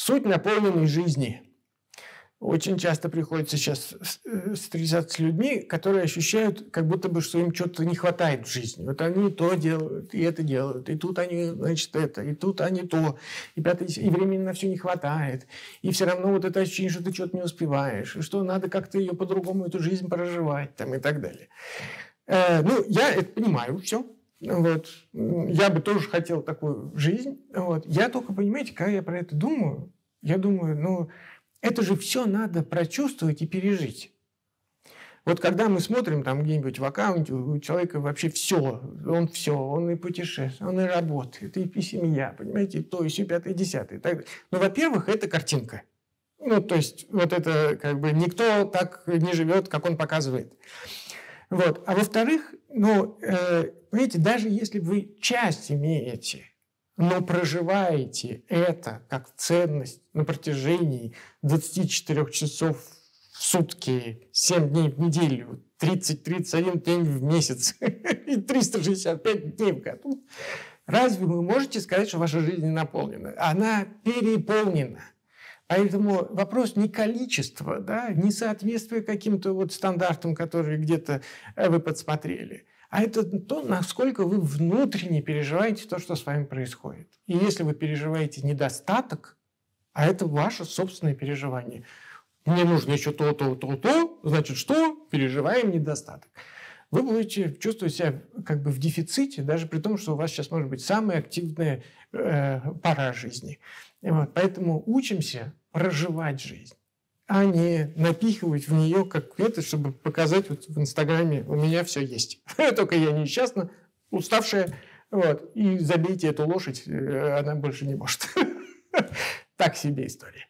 Суть наполненной жизни. Очень часто приходится сейчас э, встречаться с людьми, которые ощущают, как будто бы, что им что-то не хватает в жизни. Вот они то делают, и это делают, и тут они, значит, это, и тут они то, и, пятое, и времени на все не хватает. И все равно вот это ощущение, что ты что-то не успеваешь, и что надо как-то ее по-другому, эту жизнь проживать, там, и так далее. Э, ну, я это понимаю, все. Вот. Я бы тоже хотел такую жизнь. Вот. Я только, понимаете, когда я про это думаю, я думаю, ну, это же все надо прочувствовать и пережить. Вот когда мы смотрим там где-нибудь в аккаунте, у человека вообще все, он все, он и путешествует, он и работает, и семья, понимаете, то, и все, пятое, десятое. Так. Ну, во-первых, это картинка. Ну, то есть, вот это как бы никто так не живет, как он показывает. Вот. А во-вторых, ну, э, понимаете, даже если вы часть имеете но проживаете это как ценность на протяжении 24 часов в сутки, 7 дней в неделю, 30-31 день в месяц и 365 дней в году, разве вы можете сказать, что ваша жизнь не наполнена? Она переполнена. Поэтому вопрос не количества, да, не соответствия каким-то вот стандартам, которые где-то э, вы подсмотрели – а это то, насколько вы внутренне переживаете то, что с вами происходит. И если вы переживаете недостаток, а это ваше собственное переживание, мне нужно еще то, то, то, то, значит, что? Переживаем недостаток. Вы будете чувствовать себя как бы в дефиците, даже при том, что у вас сейчас может быть самая активная э, пора жизни. Вот, поэтому учимся проживать жизнь а не напихивать в нее как это, чтобы показать вот в Инстаграме у меня все есть. Только я несчастна, уставшая, вот, и забейте эту лошадь, э, она больше не может. Так себе история.